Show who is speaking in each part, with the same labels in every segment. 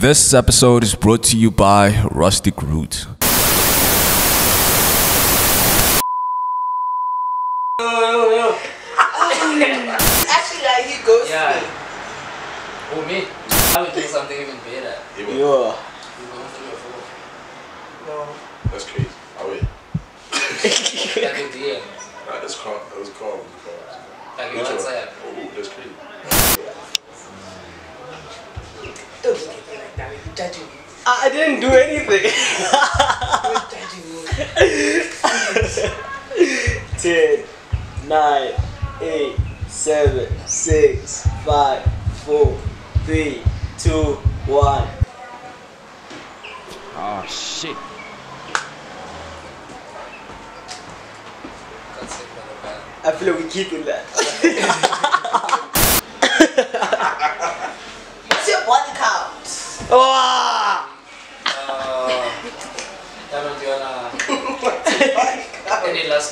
Speaker 1: This episode is brought to you by Rustic Root.
Speaker 2: Actually, like he goes
Speaker 3: Yeah.
Speaker 2: me.
Speaker 3: Who me? I would do something even better.
Speaker 4: Even,
Speaker 3: You
Speaker 4: yeah.
Speaker 3: go through your phone.
Speaker 2: No.
Speaker 4: That's crazy. Oh wait.
Speaker 3: Like a DM.
Speaker 4: Nah, that's calm. That was calm. It was calm.
Speaker 3: Like
Speaker 4: Which
Speaker 3: your
Speaker 4: one?
Speaker 3: WhatsApp.
Speaker 4: Oh, that's crazy.
Speaker 2: Don't look at me like that. You're judging me.
Speaker 5: I didn't do anything.
Speaker 2: You're judging me.
Speaker 5: 10, 9, 8, 7, 6, 5, 4, 3, 2, 1.
Speaker 1: Oh shit.
Speaker 3: Got sick by the band.
Speaker 5: I feel like we keep keeping that.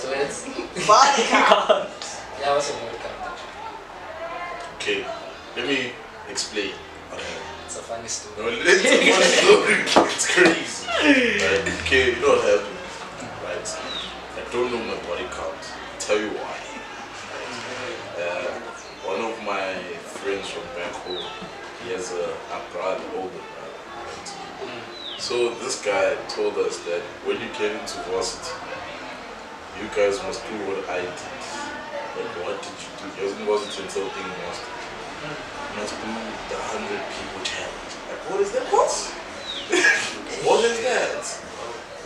Speaker 2: count.
Speaker 3: any last words?
Speaker 2: Body count.
Speaker 3: Yeah, what's your word count?
Speaker 4: Okay. Let me explain. Okay.
Speaker 3: It's a funny story.
Speaker 4: No, it's a funny story. It's crazy. Right? Okay, you don't have to. Right? I don't know my body count. Tell you why. Right? Uh, one of my friends from back home, he has a, a brother, older brother. Right? So this guy told us that when you came into varsity, you guys must do what I did. Like, what did you do? It wasn't until thing master. You must do the hundred people challenge. Like, what is that? What? what is that?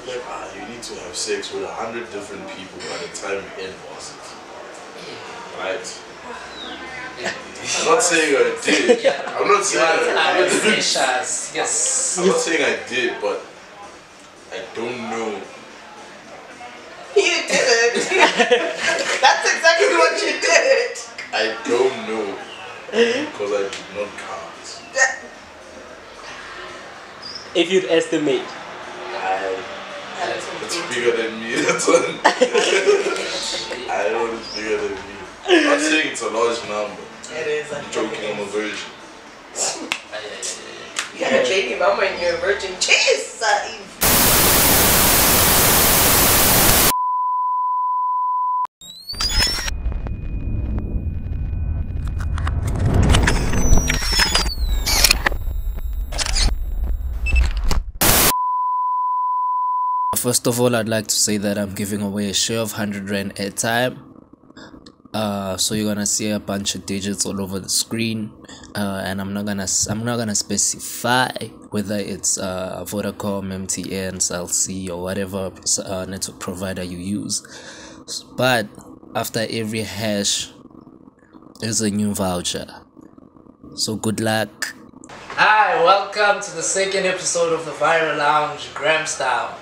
Speaker 4: Like, ah, you need to have sex with a hundred different people by the time you end varsity. Right? I'm not saying I did. I'm not saying I did.
Speaker 3: Yes.
Speaker 4: I'm not saying I did, but I don't know.
Speaker 2: You did. That's exactly what you did.
Speaker 4: I don't know because I did not count.
Speaker 5: If you'd estimate.
Speaker 4: I, it's bigger than me. That's one. I know it's bigger than me. I'm saying it's a large number.
Speaker 2: It is.
Speaker 4: I'm joking. I'm a virgin.
Speaker 2: You got a baby mama and you're a virgin. Jeez,
Speaker 6: First of all, I'd like to say that I'm giving away a share of 100 Rand airtime. Uh, so you're gonna see a bunch of digits all over the screen, uh, and I'm not gonna I'm not gonna specify whether it's uh, Vodacom, MTN, Cell C, or whatever uh, network provider you use. But after every hash, is a new voucher. So good luck.
Speaker 3: Hi, welcome to the second episode of the Virile Lounge Gram Style.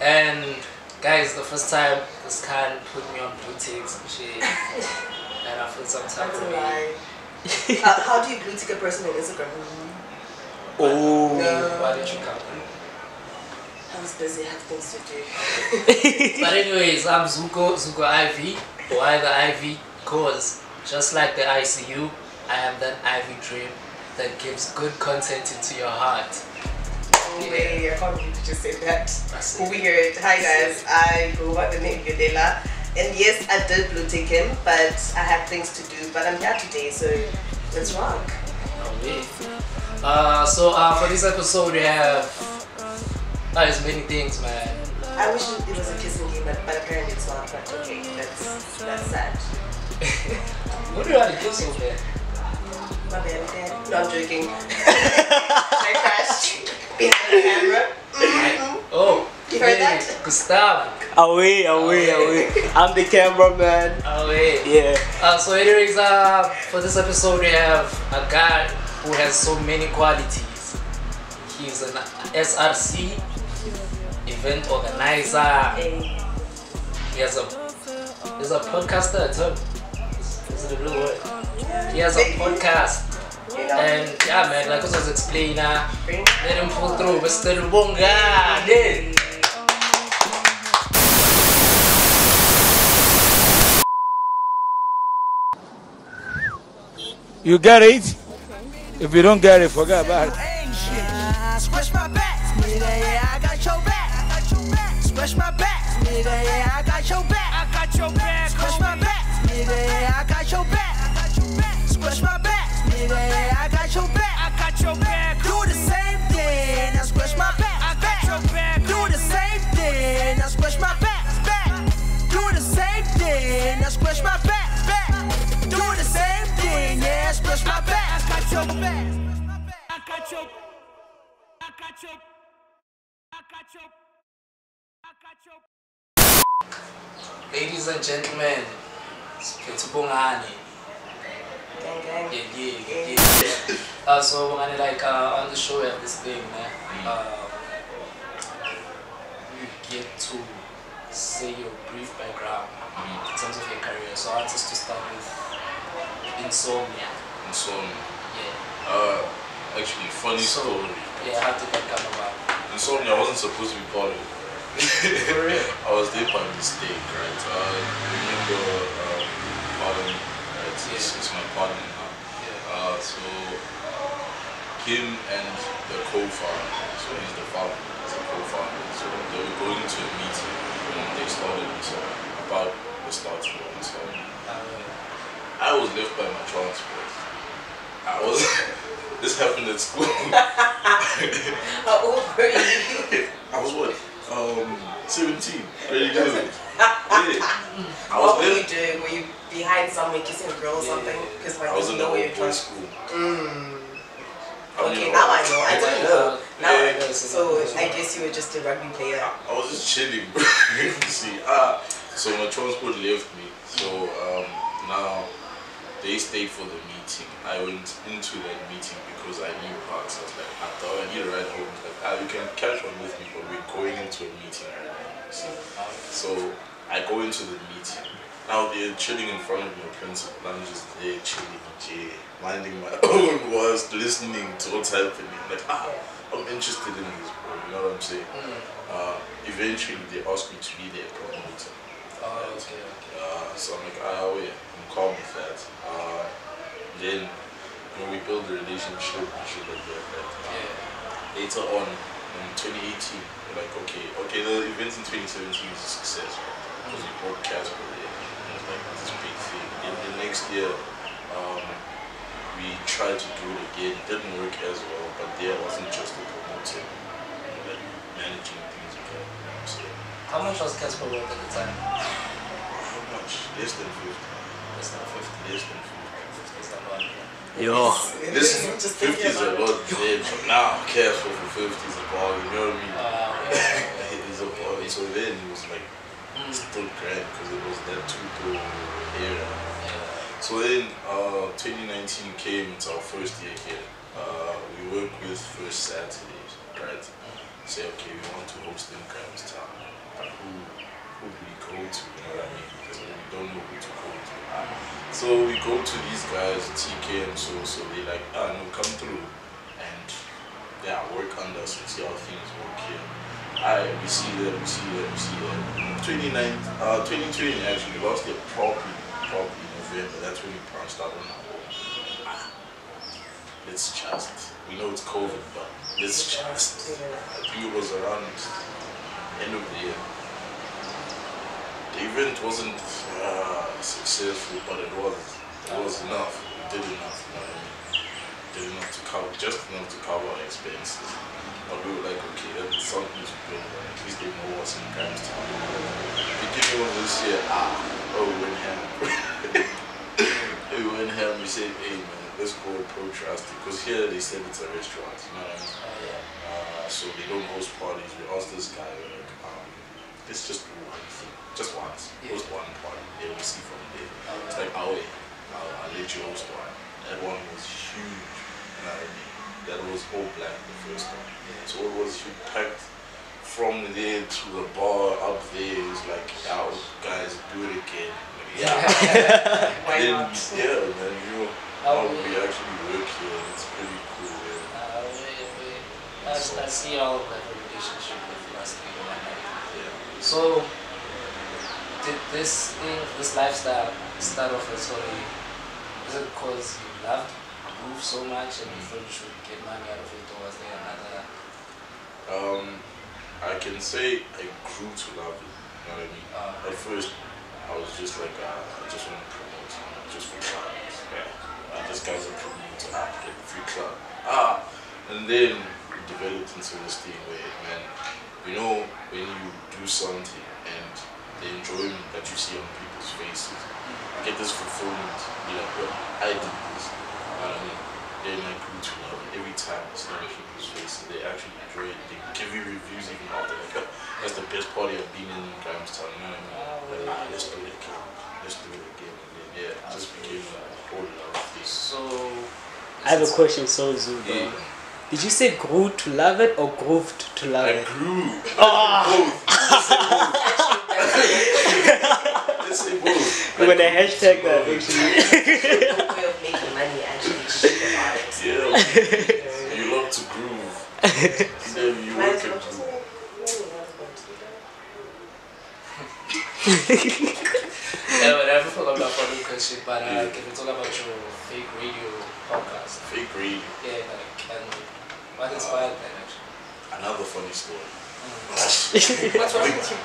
Speaker 3: And guys, the first time this can put me on blue ticks and shit. and I feel some type of way.
Speaker 2: lie. how, how do you blue tick a person on Instagram?
Speaker 5: Oh.
Speaker 3: Why did you come?
Speaker 2: I was busy, I had things to do.
Speaker 3: But anyways, I'm Zuko, Zuko IV. Why the IV? Cause just like the ICU, I am that IV dream that gives good content into your heart.
Speaker 2: Wait, I can't believe you just said that.
Speaker 3: That's it.
Speaker 2: Weird. Hi guys, I go by the name Yodela. And yes, I did blue tick him, but I had things to do. But I'm here today, so let's rock.
Speaker 3: No. Uh, so uh, for this episode, we have there's many things, man.
Speaker 2: I wish it was a kissing game, but, but apparently it's not. But okay, that's that's sad.
Speaker 3: What do you want to kiss over there?
Speaker 2: My bad, dad. No, I'm joking. I crashed behind the camera.
Speaker 3: I- oh,
Speaker 2: You heard
Speaker 3: hey,
Speaker 2: that?
Speaker 3: Gustavo.
Speaker 5: Away, away, away. I'm the cameraman.
Speaker 3: Oh wait.
Speaker 5: Yeah.
Speaker 3: Uh, so anyways, uh, for this episode, we have a guy who has so many qualities. He's an SRC event organizer. He has a he's a podcaster at home. Is, is it a real word? He has a podcast.
Speaker 2: You know,
Speaker 3: And yeah man, like I was explaining, uh, let him pull through. Mr. Bonga.
Speaker 7: You get it? If you don't get it, forget about it. scratch my back, nigga, yeah, I got your back. I got your back. Scratch my back, nigga, yeah, I got your back. I got your back. Your back. Your. Your. Your. Your.
Speaker 3: Ladies and gentlemen, it's Bongani.
Speaker 2: Gang, gang.
Speaker 3: Yeah, yeah, yeah, yeah. uh, so Bongani, like uh, on the show we have this thing, man. Uh, you get to say your brief background in terms of your career. So I want us to start with insomnia.
Speaker 4: Insomnia. Uh, actually, funny
Speaker 3: So-
Speaker 4: story.
Speaker 3: Yeah, how did that come about?
Speaker 4: Insomnia, I wasn't supposed to be part of it. I was there by mistake, right? Uh, remember, um, pardon, right? It's,
Speaker 3: Yeah.
Speaker 4: it's my partner now.
Speaker 3: Yeah.
Speaker 4: Uh, so, him and the co-founder, so he's the founder, he's the co-founder. So they were going to a meeting when they started Insomnia, about the start of Insomnia.
Speaker 3: Uh,
Speaker 4: I was left by my transport. I was. this happened at school.
Speaker 2: How old were you?
Speaker 4: I was what? Um, 17. Grade 11. yeah. I was
Speaker 2: What were you
Speaker 4: left.
Speaker 2: doing? Were you behind someone kissing a girl or
Speaker 3: Yeah,
Speaker 2: something?
Speaker 3: yeah, yeah.
Speaker 2: Because
Speaker 4: I
Speaker 2: like
Speaker 4: was
Speaker 2: you
Speaker 4: in the
Speaker 2: know
Speaker 4: old
Speaker 2: you're
Speaker 4: boys school.
Speaker 2: Mm.
Speaker 4: I mean,
Speaker 2: Okay, now I know. I didn't know. Now
Speaker 4: Yeah.
Speaker 2: I know. So I guess you were just a rugby player.
Speaker 4: I was just chilling, bro. see, ah, so my transport left me. So um, now they stayed for the meeting. I went into that meeting because I knew parks. I was like, I thought I need a ride home. Like, ah, you can catch one with me, but we're going into a meeting right now. see. So I go into the meeting. Now they're chilling in front of my principal. I'm just there chilling, jay, minding my own words, listening to what's happening. Like, ah, I'm interested in this, bro. You know what I'm saying? Uh, eventually, they asked me to be their promoter.
Speaker 3: oh, okay, okay.
Speaker 4: Uh, so I'm like, ah, wait, I'm calm with that. Uh, then when we build the relationship and shit like that, right? uh,
Speaker 3: Yeah.
Speaker 4: later on in 2018, we're like, okay, okay, the event in 2017 was a success, right? Because we brought Cassper there. It was like this big thing. Then the next year, um, we tried to do it again. It didn't work as well, but there wasn't just the promoter, you know, like managing things again. You know what I'm saying?
Speaker 3: How much was Cassper worth at the time?
Speaker 4: How much? Less than 50.
Speaker 3: Less than 50.
Speaker 4: Less than 50.
Speaker 3: 50 is a lot.
Speaker 5: Yo.
Speaker 4: This
Speaker 2: just
Speaker 4: 50
Speaker 2: thinking
Speaker 4: is a lot but now cash for 50 is a bargain, you know what I mean?
Speaker 3: Uh, yeah.
Speaker 4: It's a bargain. So then it was like,
Speaker 3: Mm.
Speaker 4: still grand because it was that two door era.
Speaker 3: yeah.
Speaker 4: So then uh, 2019 came, it's our first year here. Uh, we work with First Saturdays, right? Say, okay, we want to host in Grahamstown. But who, who we go to, you know what I mean? Because we don't know who to go to. So we go to these guys, TK and so, so they like, ah, no, come through. And yeah, work on us and see how things work here. I we see them, we see them, we see them. 29, uh, 2020 actually, last year properly, properly November, that's when we branched out on our own. Ah, let's just, we know it's COVID, but let's just, I think it was around end of the year. The event wasn't uh, successful, but it was, it was enough. We did enough, you know what I mean? Did enough to cover, just enough to cover our expenses. But we were like, okay, that's something to build. At least they know what's in Grahamstown. Beginning of this year, ah, oh, we went ham. we went ham, we said, hey man, let's go approach Rusty. Because here they said it's a restaurant, you know what I mean?
Speaker 3: Oh, yeah.
Speaker 4: Uh, so they don't host parties. We asked this guy, like, um, let's just one thing, just once.
Speaker 3: Yeah.
Speaker 4: Host one party. Then we'll see from there. It's like, I'll let you one. That one was huge. You know what I mean? That was all black, the first one. So it was huge, packed from there to the bar up there. It was like, yeah, guys, do it again. Like, yeah.
Speaker 2: Why
Speaker 4: then,
Speaker 2: not?
Speaker 4: yeah, man, you know,
Speaker 3: Oh,
Speaker 4: we actually work here. It's pretty cool. Yeah.
Speaker 3: Uh, we, we, I, I see all of that relationship with last week.
Speaker 4: yeah.
Speaker 3: So, did this thing, this lifestyle start off as of, is it because you loved move so much and you thought you should get money out of it, or was there another
Speaker 4: Um, I can say I grew to love it. You know what I mean?
Speaker 3: Uh.
Speaker 4: At first, I was just like, uh, I just want to promote, just for fun. Yeah. Uh, this guy's a promoter, ah, get free clout. Ah, and then it developed into this thing where, man, you know, when you do something and the enjoyment that you see on people's faces, you get this fulfillment. You know, well, I did this. You know what I mean? Then I grew to love it. Every time I see on people's faces, they actually enjoy it. They give you reviews even after like, "Oh, that's the best party I've been in in Grahamstown. You know what I mean? Like, "Ah, let's do it again. Let's do it again. And then, yeah, it just became like a whole love thing.
Speaker 3: So
Speaker 5: I have a question, so Zoo, bro.
Speaker 4: Yeah.
Speaker 5: Did you say grew to love it or grooved to love
Speaker 4: I
Speaker 5: it?
Speaker 4: grew.
Speaker 5: Oh.
Speaker 4: Both. Let's say both.
Speaker 5: I'm gonna hashtag that actually.
Speaker 2: Way of making money actually shit about it.
Speaker 4: Yeah. you love to groove. And then you
Speaker 2: Might
Speaker 4: work
Speaker 2: as well just
Speaker 4: groove.
Speaker 2: make money out of it.
Speaker 3: yeah, but I forgot about follow question, but uh, can we talk about your fake radio podcast?
Speaker 4: Fake read.
Speaker 3: Yeah, like and what inspired that actually?
Speaker 4: Another funny story.
Speaker 3: What's wrong with you?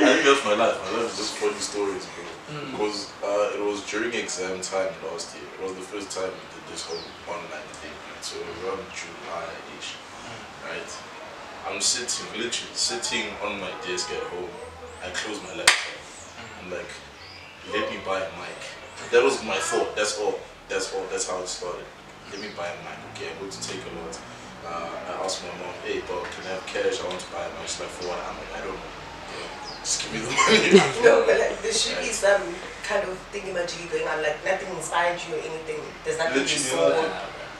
Speaker 4: I think that's my life. My life is just funny stories, bro. Hmm. Because uh, it was during exam time last year. It was the first time we did this whole online thing. Right? So around July-ish, hmm. right? I'm sitting, literally sitting on my desk at home. I close my laptop. Hmm. I'm like, let me buy a mic. That was my thought. That's all. That's all. That's how it started. Let me buy a mic. Okay, I'm going to take a lot. Uh, I asked my mom, hey, but can I have cash? I want to buy a mic. She's like, for what? I'm like, I don't know. Yeah, Just give me the money.
Speaker 2: No, but like, there should be some kind of thingamajiggy going on. Like nothing inspired you or anything. There's nothing you saw.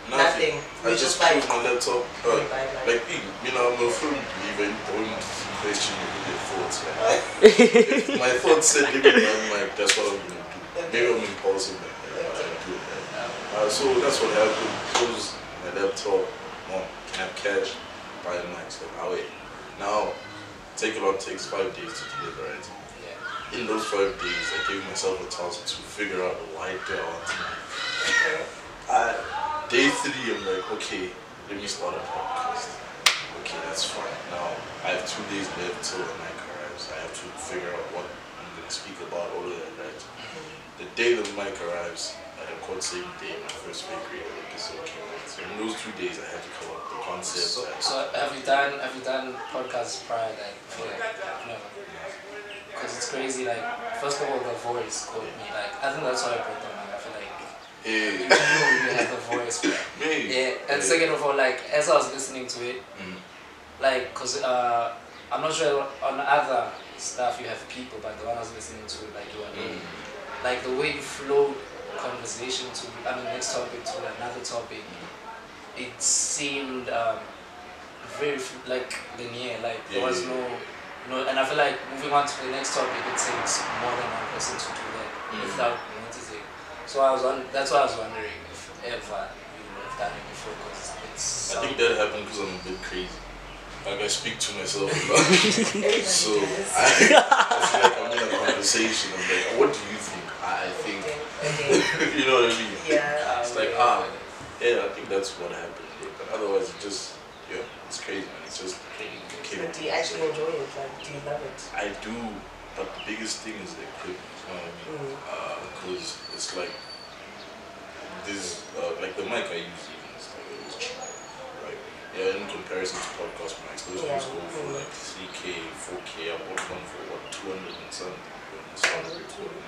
Speaker 4: nothing.
Speaker 2: Nothing.
Speaker 4: I just
Speaker 2: just like,
Speaker 4: my laptop. Uh,
Speaker 2: buy a mic.
Speaker 4: like, you know, I'm a firm believer in don't question your thoughts. If my thoughts said, let me mic, that's what I'm going to do. Maybe I'm impulsive, but yeah, I do it. right? Uh, so that's what happened. Close my laptop. Mom, can I have cash? Buy a mic. So, ah, wait. Now, take a lot takes five days to deliver, right?
Speaker 3: Yeah.
Speaker 4: In those five days, I gave myself a task to figure out why do I want to mic. Uh, day three, I'm like, okay, let me start a podcast. Okay, that's fine. Now, I have two days left till the mic arrives. I have to figure out what I'm going to speak about, all of that, right? The day the mic arrives, the day, my first radio episode came out. So in those two days, I had to come up with the concept.
Speaker 3: So, so have you done have you done podcasts prior before like? Because it's crazy. Like first of all, the voice caught me. Like I think that's why I brought them. Like, I feel like
Speaker 4: Hey,
Speaker 3: you know you have the voice. Bro.
Speaker 4: me.
Speaker 3: Yeah, and second of all, like as I was listening to it,
Speaker 4: Mm.
Speaker 3: like, cause uh, I'm not sure on other stuff you have people, but the one I was listening to, like you are,
Speaker 4: Mm.
Speaker 3: like the way you flowed conversation to, I mean, next topic to another topic, it seemed um, very like linear. Like there was
Speaker 4: Yeah.
Speaker 3: no, no, and I feel like moving on to the next topic, it takes more than one person to do that
Speaker 4: Mm.
Speaker 3: without noticing. So I was on. That's why I was wondering if ever you would have done it before, because it's.
Speaker 4: I think that happened because I'm a bit crazy. Like I speak to myself a lot. so I, I feel like I'm in a conversation. I'm like, what do you think? I, I think.
Speaker 2: Okay.
Speaker 4: You know what I mean?
Speaker 2: Yeah.
Speaker 4: It's like, ah, yeah, I think that's what happened. But otherwise, it just, yeah, it's crazy, man. It's just came.
Speaker 2: But do you actually enjoy it? Like, do you love it?
Speaker 4: I do, but the biggest thing is the equipment. You know what I mean? Because it's like this, uh, like the mic I use even is like it was cheap, right? Yeah, in comparison to podcast mics, those
Speaker 2: Yeah.
Speaker 4: ones go for
Speaker 2: Mm.
Speaker 4: like 3K, 4K. I bought one for what 200 and something. when I started recording.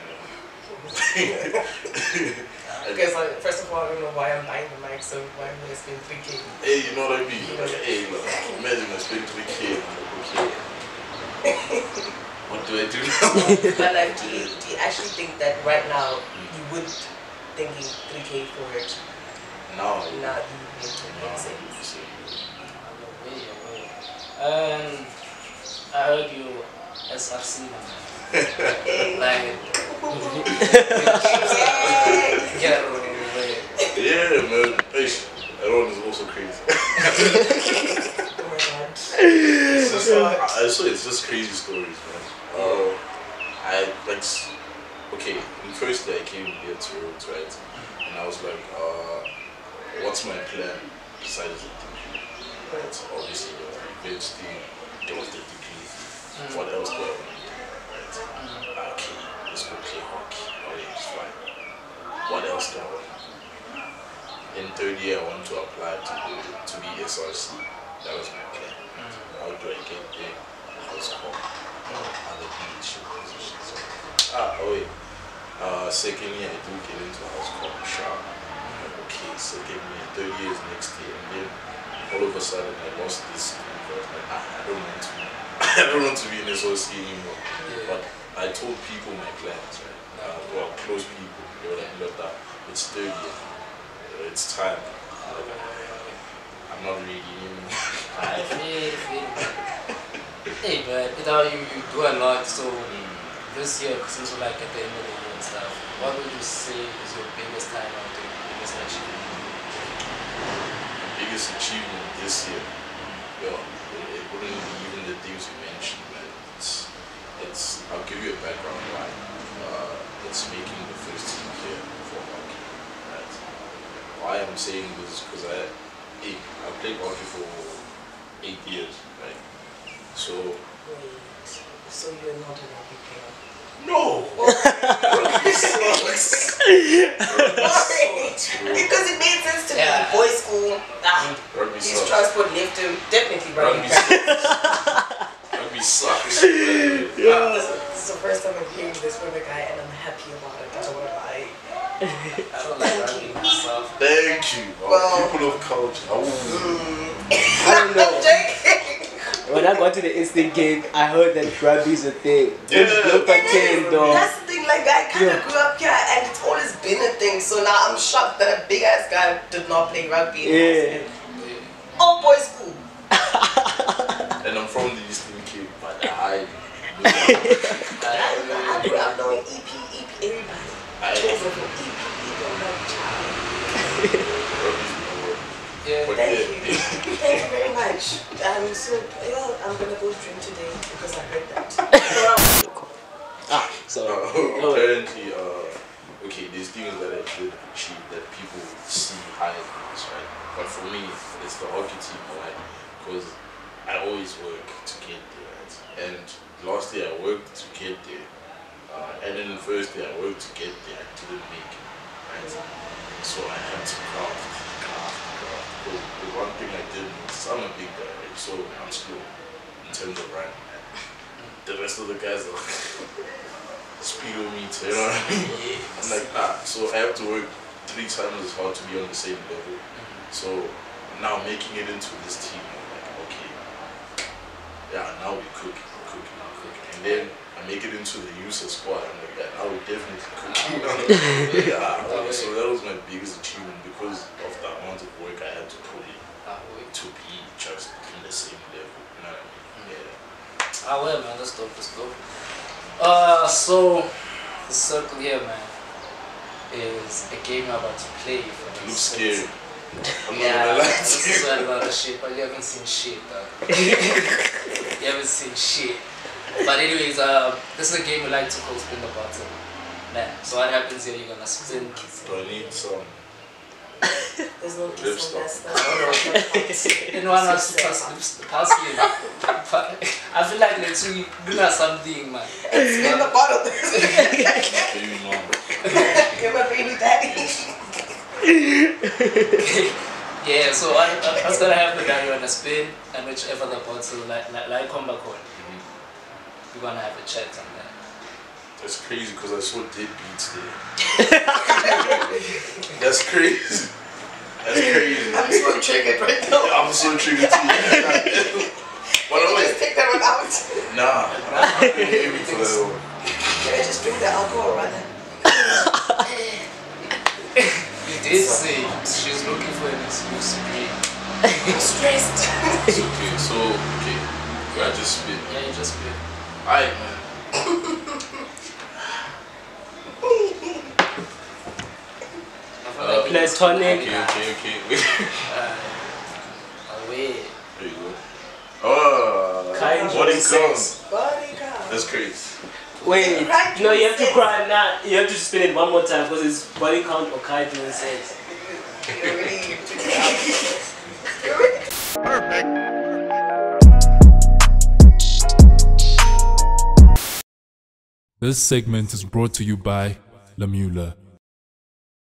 Speaker 2: Okay, so first of all, I don't know why I'm buying the mic, so why am I spend 3K?
Speaker 4: Hey, you know what I mean? Like, hey, look, imagine I spend 3K and I'm like, okay. what do I do now?
Speaker 2: but like, do you, do you actually think that right now you hmm. would thinking 3K for it?
Speaker 4: No.
Speaker 2: Now you would make
Speaker 4: now,
Speaker 2: 3K
Speaker 4: you see.
Speaker 3: Way away. And I heard you SRC man. like away.
Speaker 4: Yeah, man. Hey, everyone is also crazy. It's just, I saw it's just crazy stories, man. Uh, I like, okay, in first day I came here to Rhodes, right? And I was like, uh, what's my plan besides the thing? right? Obviously, there the events there was the degree. What else do I want to do? Right? Okay, let's go play hockey. Okay, it's fine. What else do I want do? In third year, I want to apply to go to be SRC. That was my plan. How do I get there? House call. Other leadership positions. Ah, oh wait. Uh, second year, I do get into house call sharp. Okay, so second year, third year is next year, and then all of a sudden I lost this. I like, ah, I don't want to. I don't want to be in SOC anymore.
Speaker 3: Yeah.
Speaker 4: But I told people my plans, right? Uh, well, close people. They were like, look, that it's third year. Uh, It's time. I'm not ready anymore.
Speaker 3: I feel, feel. Hey, but you know, you, you do a lot, so this year, since we're like at the end of the year and stuff, what would you say is your biggest time out there, biggest achievement?
Speaker 4: biggest achievement this year, well, it, it wouldn't be even the things you mentioned, it's, it's I'll give you a background why. Uh, it's making the first team here for hockey, right? Why I'm saying this is because I, hey, I played hockey for eight years, right? So,
Speaker 2: Wait, so you're not an hockey player?
Speaker 4: no! Rugby sucks. Rugby sucks, bro.
Speaker 2: because it made sense to
Speaker 3: Yeah.
Speaker 2: me. Boys' school, ah,
Speaker 4: Rugby
Speaker 2: his
Speaker 4: sucks.
Speaker 2: transport left him. Definitely running
Speaker 4: Rugby
Speaker 2: track.
Speaker 4: sucks. Rugby sucks.
Speaker 2: This is the first time I'm hearing this from a guy, and I'm happy about it. I don't want to lie.
Speaker 3: I don't like running myself.
Speaker 4: Thank you.
Speaker 2: Well-
Speaker 4: people culture. Oh.
Speaker 5: I don't know. When I got to the instant game, I heard that rugby's a thing.
Speaker 4: Yeah.
Speaker 5: Look at
Speaker 2: It is.
Speaker 5: dog.
Speaker 2: That's the thing. Like I kind of
Speaker 5: Yeah.
Speaker 2: grew up here, and it's always been a thing. So now I'm shocked that a big ass guy did not play rugby. in high
Speaker 5: Yeah.
Speaker 2: school. All boys school.
Speaker 4: And I'm from the Eastern Cape, but I,
Speaker 2: I, I grew up knowing EP, EP, everybody.
Speaker 4: I,
Speaker 2: Children from EP, EP, I'm child.
Speaker 4: Rugby's my word.
Speaker 3: Yeah.
Speaker 2: Thank you. Thank you very much. Um, so, yeah, I'm gonna go drink today because I heard that.
Speaker 5: Ah, sorry.
Speaker 4: uh, apparently, uh, okay, there's things that I did achieve that people see higher than this, right? But for me, it's the hockey team, right? Because I always work to get there, right? And last year I worked to get there. Uh, and then the first day I worked to get there, I didn't make it, right? So I had to craft, Uh, craft, craft. Because the one thing I did was I'm a big guy, right? So I'm slow in terms of running. The rest of the guys are speedometer, you know what I mean? I'm like, nah, so I have to work three times as hard to be on the same level. Mm-hmm. So now making it into this team, I'm like, okay, yeah, now we're cooking, we're cooking, we're cooking. And then I make it into the user squad, I'm like, yeah, now we're definitely cooking. yeah, so that was my biggest achievement because of the amount of work I had to put in to be just in the same level, you know what I mean? Yeah.
Speaker 3: Ah, well, man, that's dope, that's dope. Uh, so, the circle here, man, is a game you're about to play. For the
Speaker 4: looks scary. I'm not
Speaker 3: Yeah,
Speaker 4: gonna lie
Speaker 3: this
Speaker 4: to you.
Speaker 3: is a lot of shit, but you haven't seen shit, though. you haven't seen shit. But anyways, um, this is a game we like to call spin the bottle. Man, so what happens here, you're gonna spin.
Speaker 4: Do I need some?
Speaker 2: There's no
Speaker 4: Lip
Speaker 2: kiss on
Speaker 4: stop.
Speaker 2: that stuff.
Speaker 3: In one of the pass game. I feel like let's we do not something, man.
Speaker 2: It's in the bottle.
Speaker 4: Baby mom.
Speaker 2: You're my baby daddy.
Speaker 3: Yeah, so what, what's gonna happen now? You're gonna spin, and whichever the bottle like like like come back on, we're gonna have a chat on that.
Speaker 4: That's crazy because I saw dead beats there. That's crazy. That's crazy.
Speaker 2: I'm so triggered right now.
Speaker 4: I'm so triggered too. But
Speaker 2: Can
Speaker 4: I'm
Speaker 2: you just
Speaker 4: like,
Speaker 2: take that one out?
Speaker 4: nah, I'm not aiming for that one.
Speaker 2: Can I just drink the alcohol rather?
Speaker 3: You did say she's looking for an excuse to drink.
Speaker 2: I'm stressed.
Speaker 4: It's okay, so, okay. I just spit.
Speaker 3: Yeah, you just spin.
Speaker 4: Alright, man.
Speaker 3: Uh, I feel
Speaker 5: Platonic.
Speaker 4: Okay, okay, okay. Uh, Wait.
Speaker 3: Away.
Speaker 4: There you go. Oh,
Speaker 5: Kind
Speaker 4: what it comes.
Speaker 2: Body count.
Speaker 4: That's crazy.
Speaker 5: Wait,
Speaker 2: Cry
Speaker 5: no, you have to cry now. You have to spin it one more time because it's body count or kaiju and sex.
Speaker 2: You're really. You're really.
Speaker 8: Perfect. This segment is brought to you by Lamula.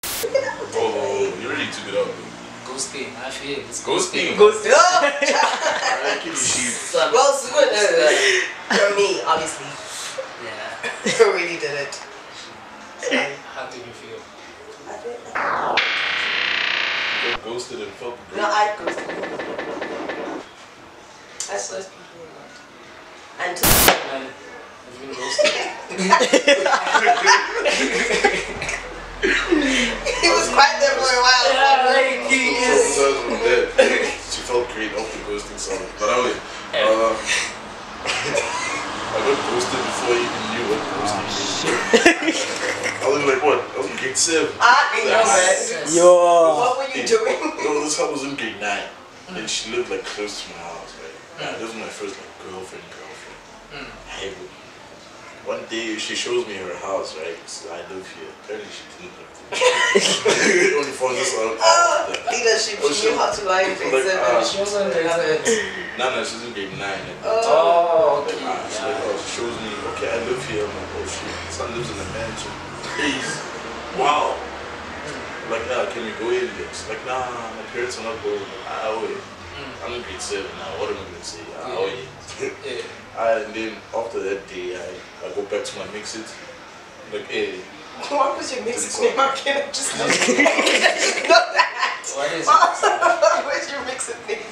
Speaker 4: Oh, you already took it out.
Speaker 3: Ghosting, I feel it's
Speaker 4: Ghosting.
Speaker 3: ghosting.
Speaker 4: I can see.
Speaker 3: Some-
Speaker 2: well, soon, uh, for me, obviously,
Speaker 3: Yeah.
Speaker 2: I already did it.
Speaker 3: How did you feel?
Speaker 2: I think,
Speaker 4: You ghosted and felt
Speaker 2: no, I ghosted people. I ghost people a he was quiet there for a while.
Speaker 3: Yeah, like he is.
Speaker 4: Sometimes I'm dead. She felt great off the ghosting song. But anyway, uh, I got ghosted before I even knew what ghosting is. I was like, what? I was in grade 7.
Speaker 2: Ah, I know, man.
Speaker 5: Yo.
Speaker 2: What were you doing?
Speaker 4: No, this house was in grade 9. And she lived like close to my house, right? Yeah, this was my first like girlfriend, girlfriend. Hey, one day she shows me her house, right? So I live here. Apparently she didn't live there. Only found this out
Speaker 2: Oh,
Speaker 4: after.
Speaker 2: leadership.
Speaker 4: Oh,
Speaker 2: She knew how to lie in grade
Speaker 4: Like, ah.
Speaker 3: She was on grade seven.
Speaker 4: No, no, she's in grade 9. And
Speaker 3: Oh,
Speaker 4: Like,
Speaker 3: okay.
Speaker 4: ah, she, like, oh, she shows me, okay, I live here. I'm like, oh shit, son lives in a mansion. Please. Wow. Like, ah, can we go in there? Like, nah, my parents are not going. Ah, wait. I'm in grade 7 now. What am I going to say? Ah,
Speaker 3: Yeah.
Speaker 4: wait.
Speaker 3: Yeah.
Speaker 4: Ah, and then after that day, I, I go back to my MXit. Like, hey,
Speaker 2: What was your MXit name? I can't just know. know that.
Speaker 3: What is it?
Speaker 2: Where's your MXit name?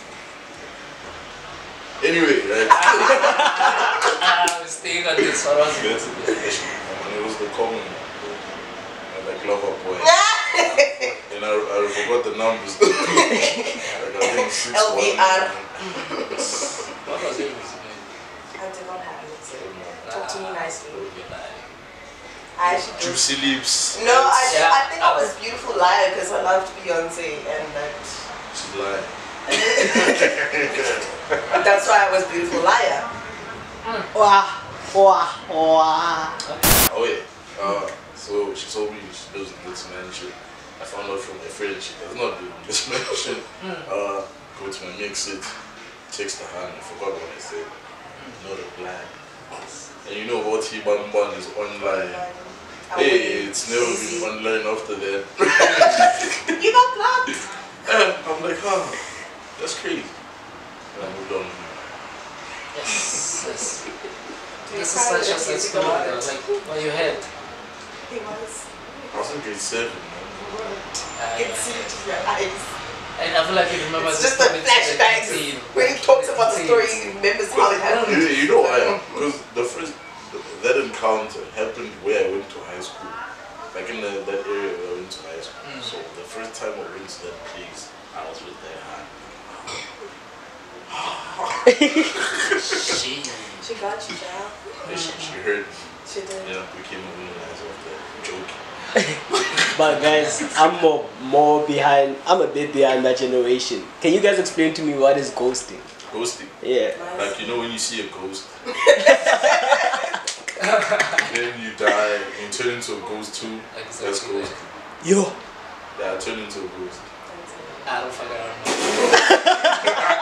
Speaker 4: anyway, right?
Speaker 3: Ah, I'm staying on this. What was it?
Speaker 4: That's it. And it was the common, uh, like lover boy. And I, I forgot the numbers. like, I think six
Speaker 2: LVR.
Speaker 3: What was it?
Speaker 2: I did not have a MXit name. Talk to me nicely. I actually do.
Speaker 4: Juicy lips.
Speaker 2: No, I,
Speaker 3: Yeah.
Speaker 2: I think I was beautiful liar because I loved Beyonce and that.
Speaker 4: She's lying.
Speaker 2: That's why I was beautiful liar.
Speaker 5: Wah. Wah. Wah.
Speaker 4: Oh yeah. Uh, so she told me she lives in this mansion. I found out from my friend she does not do this mention. Mm. Uh, go to my MXit, takes the hand, I forgot what I said. Mm. Not plan And you know what Iban Ban is online. Hey, it's never been online after that.
Speaker 2: you got blocked.
Speaker 4: And I'm like, huh, that's crazy. And I moved on.
Speaker 3: Yes, yes. this is such a
Speaker 2: sensible
Speaker 3: like what you had.
Speaker 2: It was.
Speaker 4: I was in grade 7 worked.
Speaker 3: Uh,
Speaker 2: it seemed your eyes.
Speaker 3: And I feel like you remember
Speaker 2: it's just
Speaker 3: the flashbacks.
Speaker 2: When he talks about the story, he remembers how it happened.
Speaker 4: You, you know why? Because the first that encounter happened where I went to high school, like in the, that area where I went to high school.
Speaker 3: Mm.
Speaker 4: So the first time I went to that place, I was with that hand.
Speaker 3: she,
Speaker 2: she got you, child.
Speaker 4: She, she heard.
Speaker 2: She did.
Speaker 4: Yeah, we came away and I was
Speaker 5: but guys, I'm more more behind. I'm a bit behind that generation. Can you guys explain to me what is ghosting?
Speaker 4: Ghosting.
Speaker 5: Yeah.
Speaker 4: Like, you know when you see a ghost? then you die, and you turn into a ghost too. That's
Speaker 3: Exactly.
Speaker 4: ghosting.
Speaker 5: Yo.
Speaker 4: Yeah, I turn into a ghost.
Speaker 3: I don't fucking know. I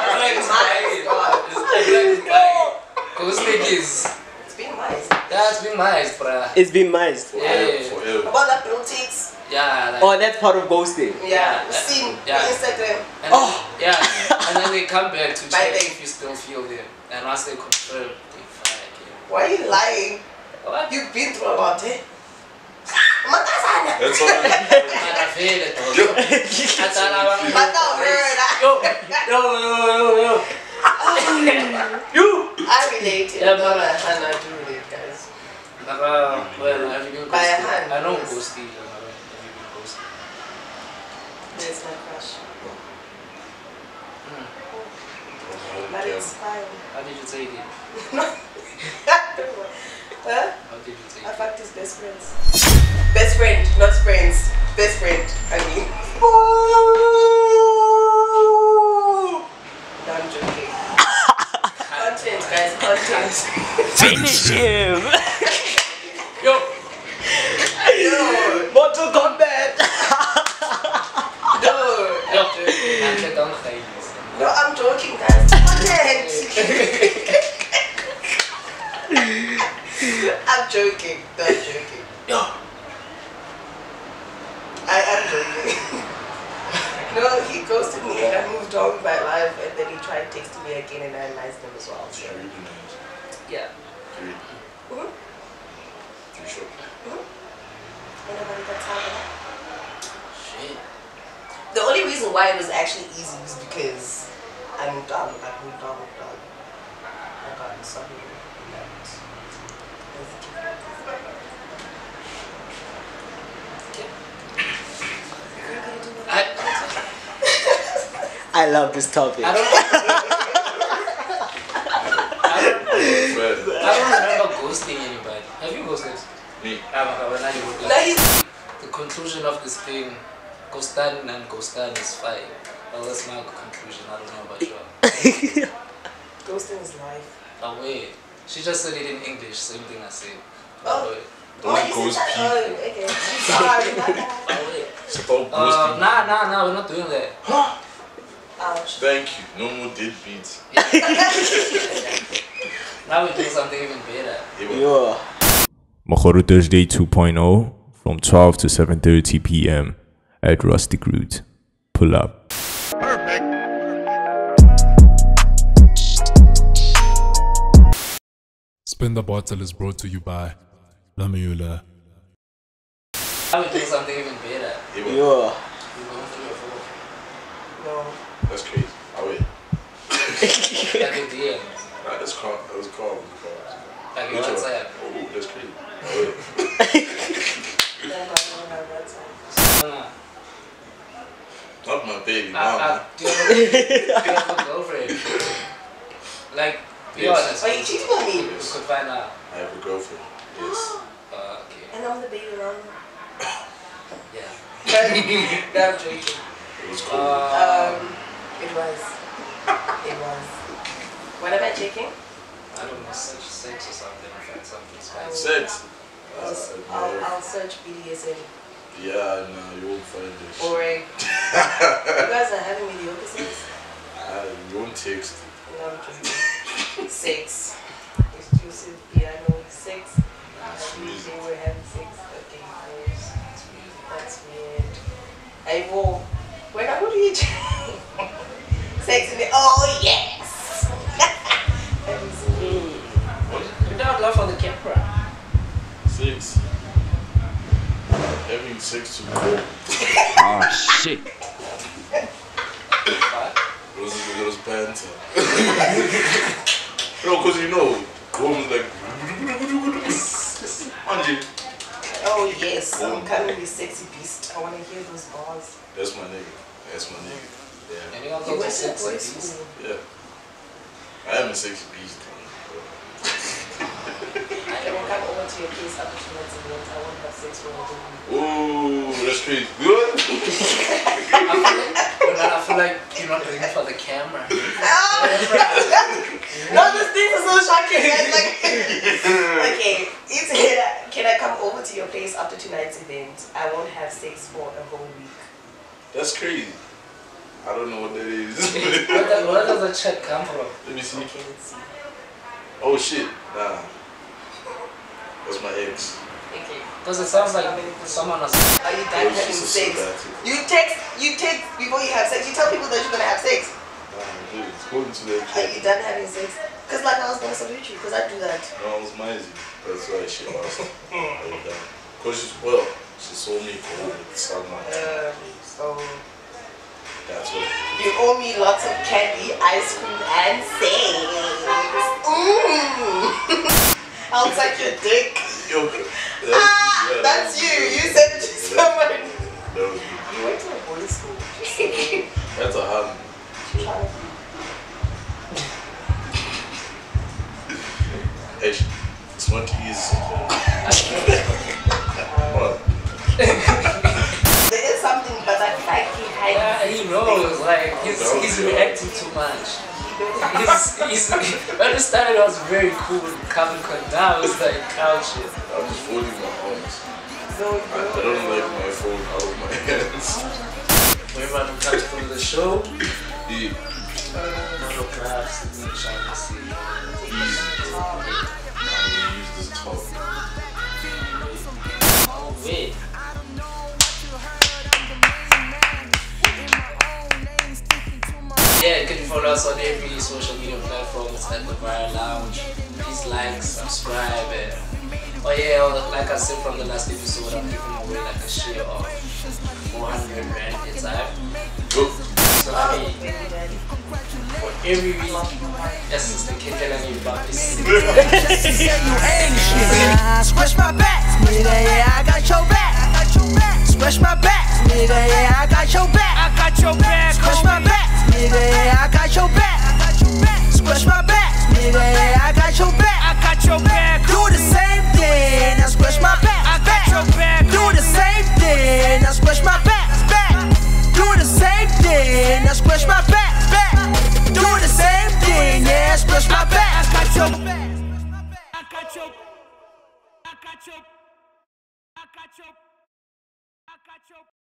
Speaker 3: feel like it. I feel like it's buying it. Ghosting is.
Speaker 2: It's been nice.
Speaker 3: Yeah, it's been nice, bruh.
Speaker 5: It's been mized.
Speaker 4: Forever,
Speaker 3: Yeah.
Speaker 4: forever.
Speaker 2: About that blue ticks.
Speaker 3: Yeah, like.
Speaker 5: Oh, that's part of ghosting.
Speaker 2: Yeah,
Speaker 3: Yeah.
Speaker 2: seen
Speaker 3: Yeah.
Speaker 2: Instagram.
Speaker 3: And
Speaker 5: Oh.
Speaker 3: Yeah, and then they come back to check
Speaker 2: babe.
Speaker 3: if you still feel them. And once they confirm, they fire again.
Speaker 2: Why are you lying?
Speaker 3: What?
Speaker 2: You've been through a lot, eh? Makasana.
Speaker 4: That's all.
Speaker 3: Man, I feel it. though. I thought I was-
Speaker 2: Makahurra.
Speaker 3: Yo, yo, yo, yo, yo. You.
Speaker 2: I relate.
Speaker 3: Yeah,
Speaker 2: Yeah,
Speaker 3: but-
Speaker 2: but and I do relate, guys.
Speaker 3: Like, uh, well, have you been
Speaker 2: By a
Speaker 3: ghosted?
Speaker 2: hand,
Speaker 3: I know
Speaker 2: yes.
Speaker 3: ghosting. I know. Have you been ghosted?
Speaker 2: There's my crush.
Speaker 3: Hmm.
Speaker 2: But it's fine.
Speaker 3: How did you take it?
Speaker 2: huh?
Speaker 3: How did you take
Speaker 2: I
Speaker 3: it?
Speaker 2: fucked his best friends. Best friend, not friends. Best friend, I mean. No, I'm joking. content, guys, content.
Speaker 5: Finish him.
Speaker 3: Yo,
Speaker 2: no,
Speaker 5: Mortal Kombat.
Speaker 2: no.
Speaker 3: yo. I'm the down ladies.
Speaker 2: I'm joking, guys. I'm joking. No, I'm joking.
Speaker 3: Yo,
Speaker 2: I am joking. no, he ghosted me and I moved on with my life and then he tried texting me again and I realized him as well. So, yeah.
Speaker 4: Three.
Speaker 2: Mhm.
Speaker 4: Three short.
Speaker 2: Ain't nobody got time for that.
Speaker 3: shit.
Speaker 2: The only reason why it was actually easy was because I moved on. I moved on, moved on. I got something that was
Speaker 3: I,
Speaker 5: I love this topic.
Speaker 3: I don't. I don't,
Speaker 4: Well,
Speaker 3: I don't remember ghosting anybody. Have you ghosted?
Speaker 4: me.
Speaker 3: Ah, but when I would
Speaker 2: No,
Speaker 3: like,
Speaker 2: he's
Speaker 3: the conclusion of this thing, ghostan and ghostan is fine. Well, that's my conclusion. I don't know about you.
Speaker 2: ghosting his life.
Speaker 3: Oh wait, she just said it in English. Same thing I said.
Speaker 2: Oh.
Speaker 3: Oh wait.
Speaker 4: Don't
Speaker 2: you
Speaker 4: ghost
Speaker 2: said that?
Speaker 4: people.
Speaker 2: Oh, okay. Sorry, my bad.
Speaker 3: Oh wait.
Speaker 4: Stop
Speaker 3: Uh,
Speaker 4: ghosting.
Speaker 3: nah, nah, nah. We're not doing that.
Speaker 2: Ouch.
Speaker 4: Thank you. No more deadbeats.
Speaker 3: Now we're doing something even better.
Speaker 4: Even
Speaker 5: Yo,
Speaker 1: Mahoro Thursday 2.0 from 12 to 7.30 p.m. at Rustic Root. Pull up.
Speaker 8: Spin the Bottle is brought to you by Lamula.
Speaker 3: Now we're doing something even better.
Speaker 4: even
Speaker 5: yo.
Speaker 3: We're going through your phone.
Speaker 2: No.
Speaker 4: That's crazy. Oh wait.
Speaker 3: Like in DMs.
Speaker 4: Nah, that's calm. That was calm. That was calm.
Speaker 3: Like in WhatsApp.
Speaker 4: Oh, that's crazy. Wait.
Speaker 2: Thank God I don't have that
Speaker 4: Not my baby mama.
Speaker 3: I, do, do you have a girlfriend? Like, be
Speaker 4: Yes.
Speaker 3: honest.
Speaker 2: Are you cheating on me?
Speaker 3: We could find out.
Speaker 4: I have a girlfriend. Yes.
Speaker 3: Uh, okay.
Speaker 2: And I'm the baby mama.
Speaker 3: Yeah.
Speaker 2: no, I'm joking.
Speaker 4: It was cool.
Speaker 3: Uh,
Speaker 2: Um, it was. It was. What am I checking?
Speaker 3: I don't know, search sex or something. In fact, something's fine.
Speaker 4: Sex.
Speaker 2: I'll,
Speaker 4: Uh,
Speaker 2: I'll,
Speaker 4: no.
Speaker 2: I'll search BDSM.
Speaker 4: Yeah, no, you won't find this.
Speaker 2: Or you guys are having mediocre sex?
Speaker 4: Uh, you won't text.
Speaker 2: No, I'm joking. Sex. Exclusive piano sex. They were having sex. Okay, gross. That's weird. Hey, whoa. When I, what do you do? Sex in the, oh yes! That is weird.
Speaker 3: You don't laugh on the camera.
Speaker 4: Six. Having sex to go.
Speaker 1: Ah, shit.
Speaker 3: What?
Speaker 4: It was, it was banter. no, because you know, woman's like. Angie.
Speaker 2: Oh yes, I'm coming with sexy beast. I want to hear those bars.
Speaker 4: That's my nigga. That's my nigga. Yeah.
Speaker 3: And you don't
Speaker 2: You
Speaker 3: go to
Speaker 2: went to
Speaker 3: sex like
Speaker 2: boys'
Speaker 3: this.
Speaker 2: school.
Speaker 4: Yeah. I am a sexy beast.
Speaker 2: I will come over to your place after two months and I want to have sex for a week.
Speaker 4: Ooh, that's crazy. Good?
Speaker 3: I feel like, but I feel like you're not doing it for the camera.
Speaker 2: No, this thing is so shocking. It's like, okay, it's, can, I, can I come over to your place after tonight's event? I won't have sex for a whole week.
Speaker 4: That's crazy. I don't know what that is.
Speaker 3: Where, the, where does the chat come from?
Speaker 4: Let me see.
Speaker 2: Okay, let's see.
Speaker 4: Oh shit. Nah. That's my ex.
Speaker 2: Okay.
Speaker 3: Because it sounds like someone was.
Speaker 2: Are you done
Speaker 4: It
Speaker 2: having sex?
Speaker 4: sabbatical.
Speaker 2: You text, you text before you have sex. You tell people that you're gonna have sex.
Speaker 4: Nah, dude, it's going to that
Speaker 2: Are you
Speaker 4: shit.
Speaker 2: done having sex? Cause like I was gonna salute you, cause I do that.
Speaker 4: No, it was Maisie. That's why she asked. I was done. Cause she's, well, she saw me go with someone.
Speaker 2: Um, so
Speaker 4: That's what.
Speaker 2: you owe me lots of candy, ice cream, and sex. Mmm. I'll suck your dick.
Speaker 4: Yo, that was,
Speaker 2: Ah,
Speaker 4: yeah,
Speaker 2: that's you.
Speaker 4: me.
Speaker 2: You said it to someone.
Speaker 4: That was me.
Speaker 2: You went to a boys' school. Just saying.
Speaker 4: That's a hug.
Speaker 2: Try.
Speaker 4: Hey, it's not easy. What?
Speaker 2: Feel like he
Speaker 3: Yeah, he knows. Like he's he's reacting too much. He's he's. When it started, it was very cool, calm, calm. Now it's like cow shit.
Speaker 4: I'm just folding my arms.
Speaker 2: No,
Speaker 4: I, I don't like my phone out of my hands.
Speaker 3: Whenever who comes through the show,
Speaker 4: Yeah.
Speaker 3: Monographs, signature, let's see.
Speaker 4: Easy.
Speaker 3: You can follow us on every social media platform. It's at the Virile Lounge. Please like, subscribe, and oh yeah, like I said from the last episode, I'm giving away like a share of 400 rand
Speaker 4: airtime.
Speaker 3: So I mean, for every week, yes, it's the kid telling you about this.
Speaker 7: Squish my back, nigga, yeah, I got your back. Squish my back, nigga, yeah, I got your back. I got your back. Squish my back, nigga, yeah, I got your back. Squish my back, nigga, yeah, I got your back. I got your back. Do the same thing, now squish my back. I got your back. Do the same thing, now squish my back. Back. Do the same thing, now squish my back. Back. Do the same thing, yeah, squish my back. I got your back. I got your I got your I got your I got your